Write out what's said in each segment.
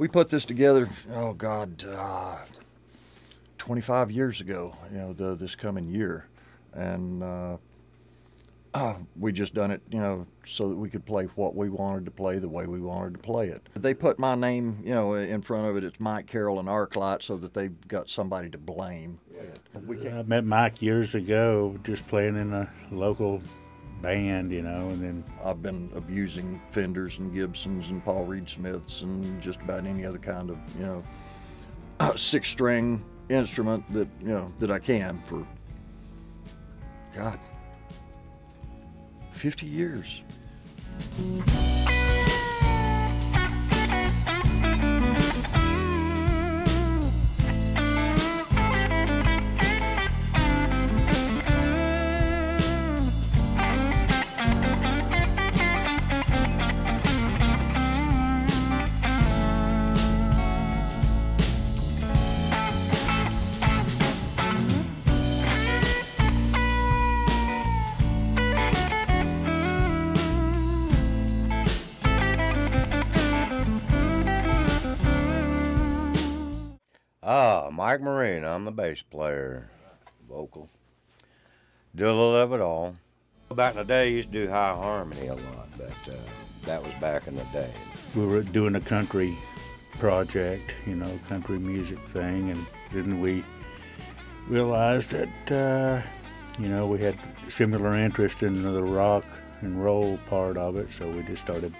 We put this together, oh God, uh, 25 years ago, you know, the, this coming year. And uh, uh, we just done it, you know, so that we could play what we wanted to play the way we wanted to play it. They put my name, you know, in front of it. It's Myke Carroll and Arclight so that they've got somebody to blame. I met Mike years ago just playing in a local band, you know, and then I've been abusing Fenders and Gibsons and Paul Reed Smiths and just about any other kind of, you know, six string instrument that, you know, that I can for, God, 50 years. Ah, Mike Marine. I'm the bass player, vocal. Do a little of it all. Back in the day, I used to do high harmony a lot, but uh, that was back in the day. we were doing a country project, you know, country music thing, and then we realized that, uh, you know, we had similar interest in the rock and roll part of it, so we just started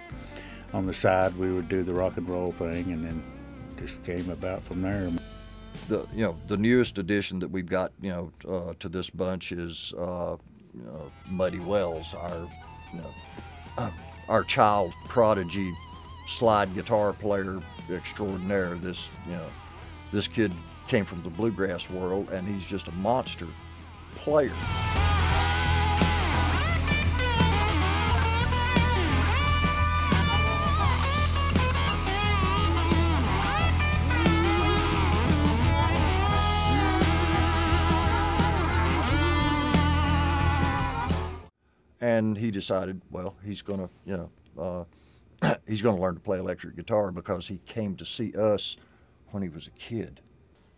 on the side. We would do the rock and roll thing, and then just came about from there. The you know the newest addition that we've got you know uh, to this bunch is uh, Muddy Wells, our you know, uh, our child prodigy slide guitar player extraordinaire. This you know this kid came from the bluegrass world and he's just a monster player. And he decided, well, he's going to, you know, uh, he's going to learn to play electric guitar because he came to see us when he was a kid.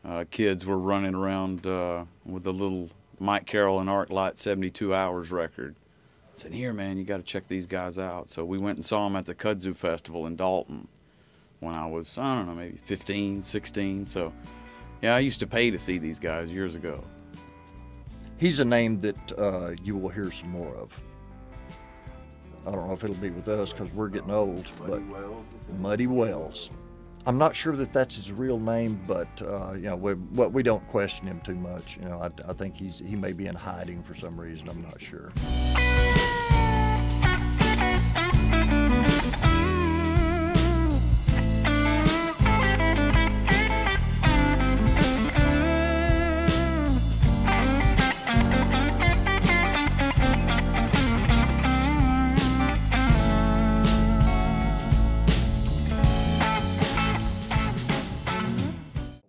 uh, kids were running around uh, with a little Myke Carroll and Arc Light 72 Hours record. I said, Here, man, you got to check these guys out. So we went and saw them at the Kudzu Festival in Dalton when I was, I don't know, maybe 15, 16. So, yeah, I used to pay to see these guys years ago. He's a name that uh, you will hear some more of. I don't know if it'll be with us because we're getting old, but Muddy Wells. I'm not sure that that's his real name, but uh, you know, we, well, we don't question him too much. You know, I, I think he's he may be in hiding for some reason. I'm not sure.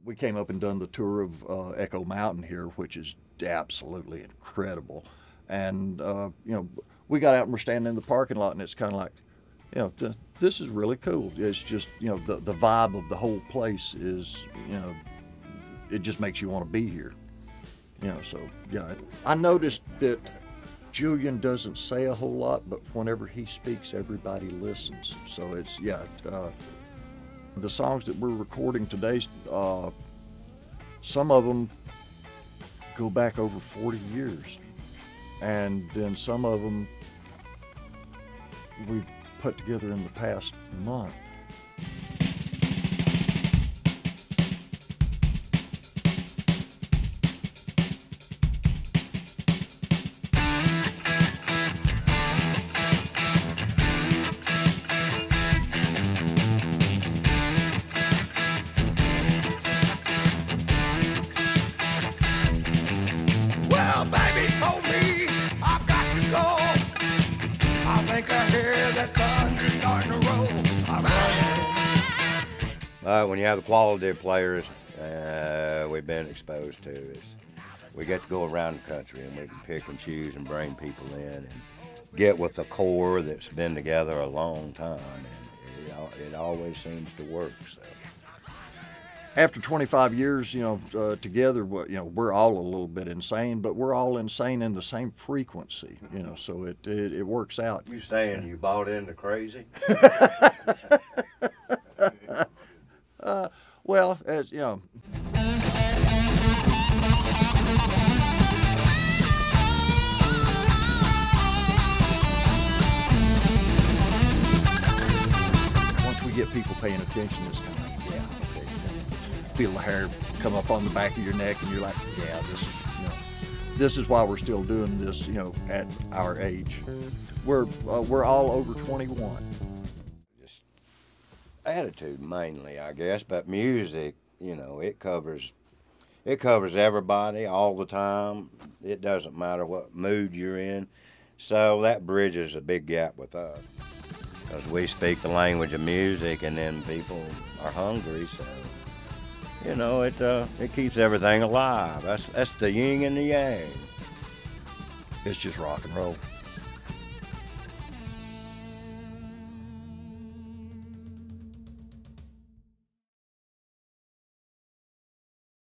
We came up and done the tour of uh, Echo Mountain here, which is absolutely incredible. And uh, you know, we got out and we're standing in the parking lot, and it's kind of like, you know, th- this is really cool. It's just you know, the the vibe of the whole place is, you know, it just makes you want to be here. You know, so yeah, I noticed that Julian doesn't say a whole lot, but whenever he speaks, everybody listens. So it's yeah. Uh, the songs that we're recording today, uh, some of them go back over 40 years. And then some of them we put together in the past month. Uh, when you have the quality of players uh, we've been exposed to, is we get to go around the country and we can pick and choose and bring people in and get with a core that's been together a long time. And it, it always seems to work. So. After 25 years, you know, uh, together, what you know, we're all a little bit insane, but we're all insane in the same frequency, you know. So it it, it works out. You saying you bought into crazy? Well, as you know, once we get people paying attention, it's kind of yeah. Feel the hair come up on the back of your neck, and you're like, yeah, this is, you know, this is why we're still doing this, you know, at our age. We're uh, we're all over 21. Just attitude mainly, I guess. But music, you know, it covers it covers everybody all the time. It doesn't matter what mood you're in. So that bridges a big gap with us because we speak the language of music, and then people are hungry. So you know, it uh, it keeps everything alive. That's that's the yin and the yang. It's just rock and roll.